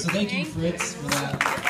So thank you, Fritz, for that.